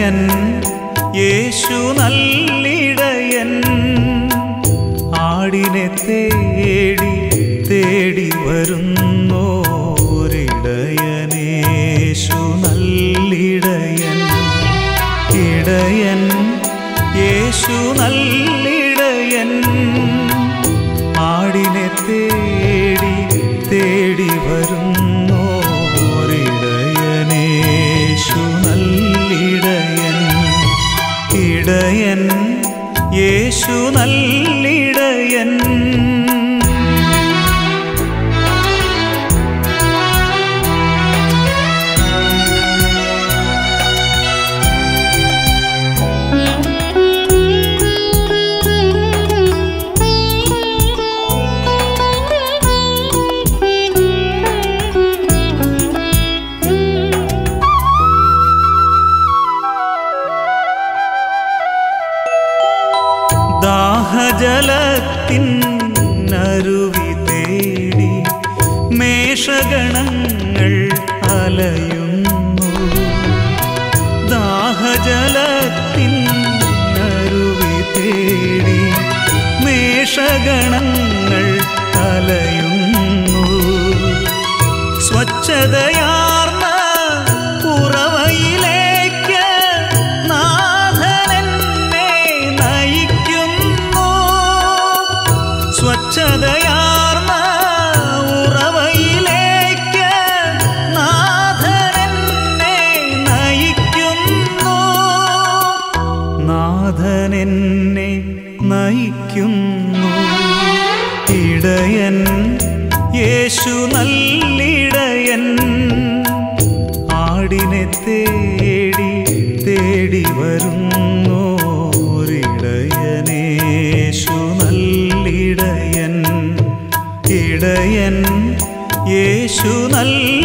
യേശു നല്ലിടയൻ. ആടിനെ തേടി തേടി വരുന്നോരിടയനേശു നല്ലിടയൻ. ഇടയൻ യേശു നല്ലിടയൻ. ആടിനെ തേടി തേടി വരും യേശു നല്ലിടയൻ. ദാഹജലത്തിൻ അരുവി തേടി മേഷഗണങ്ങൾ അലയുന്നു. ദാഹജലത്തിൻ അരുവി തേടി മേഷഗണങ്ങൾ അലയുന്നു. സ്വച്ഛതയാർന്ന സ്വച്ഛതയാർന്ന ഉറവയിലേക്ക് നാഥനെന്നെ നയിക്കുന്നു. നാഥനെന്നെ നയിക്കുന്നു. ഇടയൻ യേശു നല്ലിടയൻ ആടിനെ തേടി തേടി വരുന്നോരിടയനേശു ഇടയൻ യേശു നല്ലിടയൻ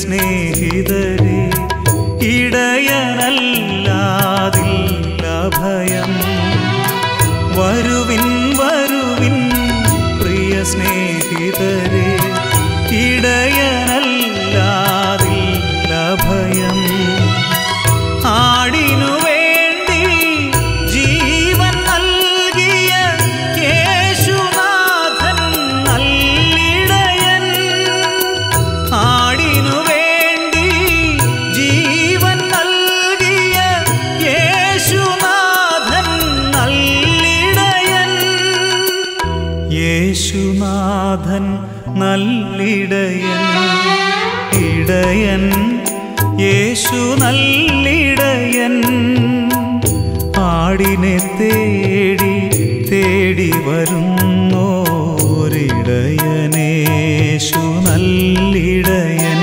സ്നേഹിതരെ ഇടയനല്ലാതില്ല ഭയം. വരുവിൻ വരുവിൻ പ്രിയ സ്നേഹിതരെ ഇടയനല്ലാതില്ല യേശുനാഥൻ നല്ലിടയൻ. ഇടയൻ യേശു നല്ലിടയൻ. ആടിനെ തേടി തേടി വരുന്നോരിടയനേശു നല്ലിടയൻ.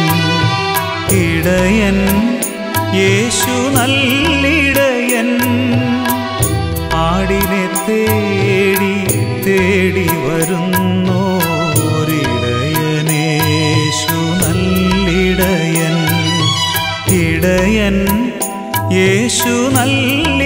ഇടയൻ യേശു നല്ലിടയൻ. ഇടയൻ യേശു നല്ലിടയൻ